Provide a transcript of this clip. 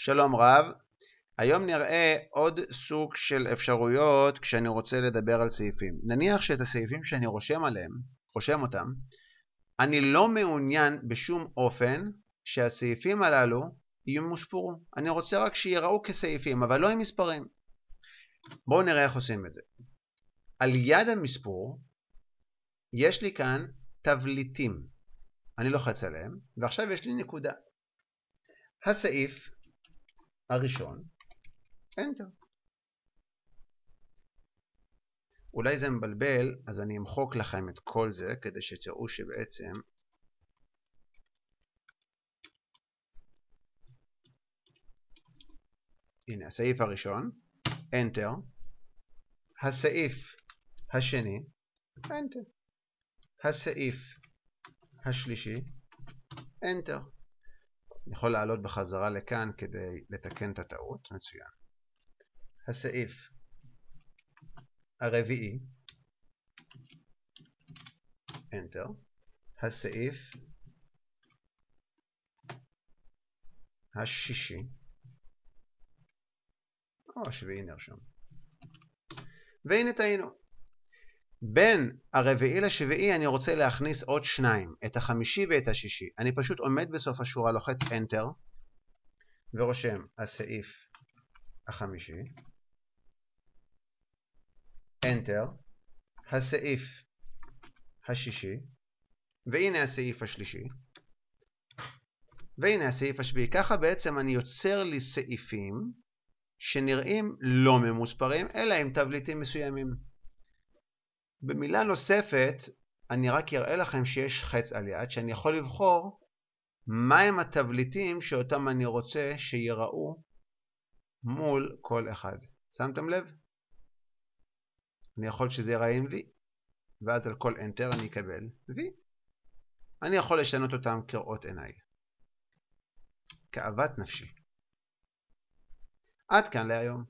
שלום רב, היום נראה עוד סוג של אפשרויות כשאני רוצה לדבר על סעיפים. נניח שאת הסעיפים שאני רושם עליהם, רושם אותם, אני לא מעוניין בשום אופן שהסעיפים הללו ימוספרו. אני רוצה רק שיראו כסעיפים, אבל לא עם מספרים. בואו נראה איך עושים את זה. על יד המספור יש לי כאן תבליטים. אני לוחץ עליהם, ועכשיו יש לי נקודה. הסעיף הראשון, Enter. אולי זה מבלבל, אז אני אמחוק לכם את כל זה, כדי שתראו שבעצם הנה, הסעיף הראשון, Enter. הסעיף השני, Enter. הסעיף השלישי, Enter. אני יכול לעלות בחזרה לכאן כדי לתקן את הטעות, מצוין. הסעיף הרביעי, Enter. הסעיף השישי, או השביעי נרשם. והנה טעינו. בין הרביעי לשביעי אני רוצה להכניס עוד שניים, את החמישי ואת השישי. אני פשוט עומד בסוף השורה, לוחץ Enter, ורושם הסעיף החמישי, Enter, הסעיף השישי, והנה הסעיף השלישי, והנה הסעיף השביעי. ככה בעצם אני יוצר לי סעיפים שנראים לא ממוספרים, אלא עם תבליטים מסוימים. במילה נוספת, אני רק אראה לכם שיש חץ על יד, שאני יכול לבחור מהם התבליטים שאותם אני רוצה שיראו מול כל אחד. שמתם לב? אני יכול שזה ייראה עם V, ואז על כל Enter אני אקבל V. אני יכול לשנות אותם כראות עיניי. כאוות נפשי. עד כאן להיום.